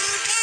Super